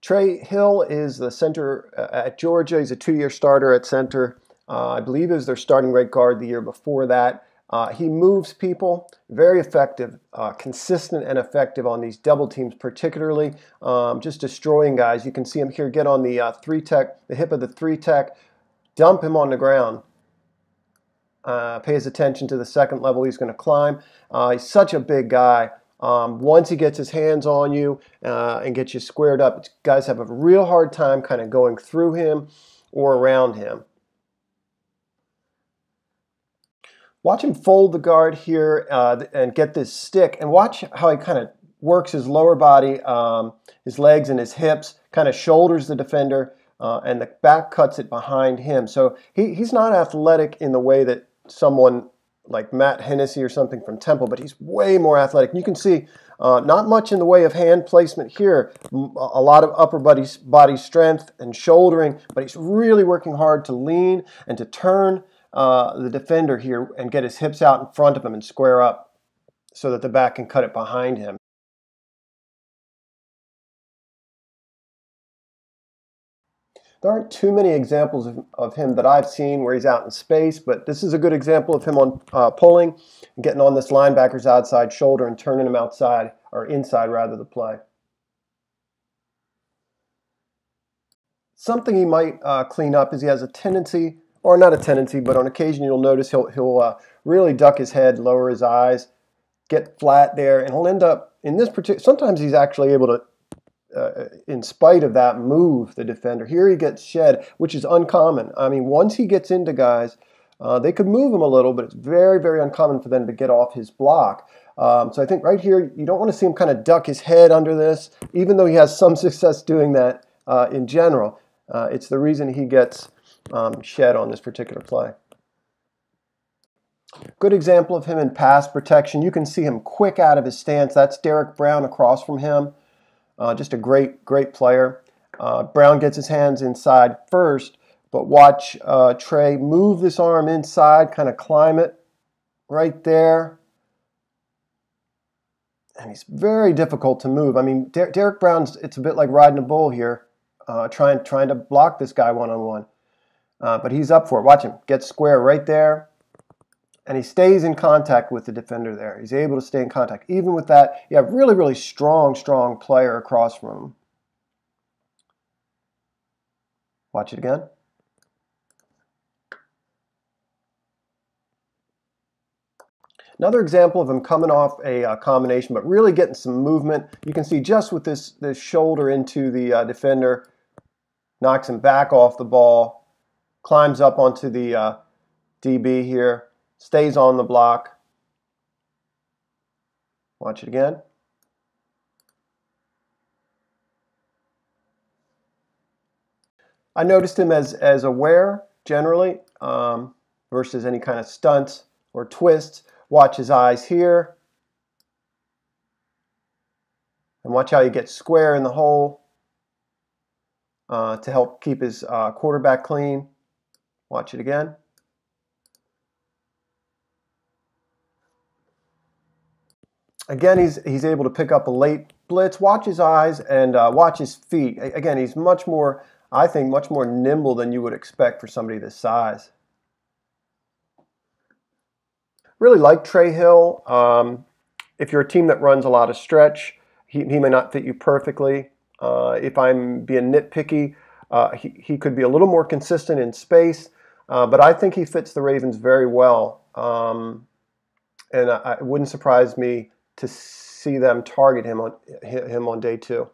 Trey Hill is the center uh, at Georgia. He's a two-year starter at center. Uh, I believe he was their starting right guard the year before that. Uh, he moves people, very effective, uh, consistent and effective on these double teams, particularly um, just destroying guys. You can see him here get on the uh, three tech, the hip of the three tech, dump him on the ground. Uh, pays attention to the second level he's going to climb. Uh, he's such a big guy. Um, once he gets his hands on you uh, and gets you squared up, guys have a real hard time kind of going through him or around him. Watch him fold the guard here uh, and get this stick, and watch how he kind of works his lower body, um, his legs and his hips, kind of shoulders the defender, uh, and the back cuts it behind him. So he, he's not athletic in the way that someone like Matt Hennessy or something from Temple, but he's way more athletic. You can see uh, not much in the way of hand placement here, a lot of upper body, body strength and shouldering, but he's really working hard to lean and to turn uh, the defender here and get his hips out in front of him and square up so that the back can cut it behind him. There aren't too many examples of, of, him that I've seen where he's out in space, but this is a good example of him on uh, pulling and getting on this linebacker's outside shoulder and turning him outside, or inside rather, the play. Something he might uh, clean up is he has a tendency, or not a tendency, but on occasion you'll notice he'll, he'll uh, really duck his head, lower his eyes, get flat there, and he'll end up, in this particular, sometimes he's actually able to uh, in spite of that move, the defender. Here he gets shed, which is uncommon. I mean, once he gets into guys, uh, they could move him a little, but it's very, very uncommon for them to get off his block. Um, so I think right here, you don't want to see him kind of duck his head under this, even though he has some success doing that uh, in general. Uh, it's the reason he gets um, shed on this particular play. Good example of him in pass protection. You can see him quick out of his stance. That's Derrick Brown across from him. Uh, just a great, great player. Uh, Brown gets his hands inside first, but watch uh, Trey move this arm inside, kind of climb it right there. And he's very difficult to move. I mean, Der Derrick Brown's, it's a bit like riding a bull here, uh, trying, trying to block this guy one-on-one. -on -one. Uh, but he's up for it. Watch him. Get square right there and he stays in contact with the defender there. He's able to stay in contact. Even with that, you have really, really strong, strong player across from him. Watch it again. Another example of him coming off a uh, combination, but really getting some movement. You can see just with this, this shoulder into the uh, defender, knocks him back off the ball, climbs up onto the uh, DB here, stays on the block. Watch it again. I noticed him as, as aware generally um, versus any kind of stunts or twists. Watch his eyes here. And watch how he gets square in the hole uh, to help keep his uh, quarterback clean. Watch it again. Again, he's, he's able to pick up a late blitz. Watch his eyes and uh, watch his feet. Again, he's much more, I think, much more nimble than you would expect for somebody this size. Really like Trey Hill. Um, if you're a team that runs a lot of stretch, he, he may not fit you perfectly. Uh, if I'm being nitpicky, uh, he, he could be a little more consistent in space, uh, but I think he fits the Ravens very well. Um, and I, it wouldn't surprise me to see them target him on him on day two.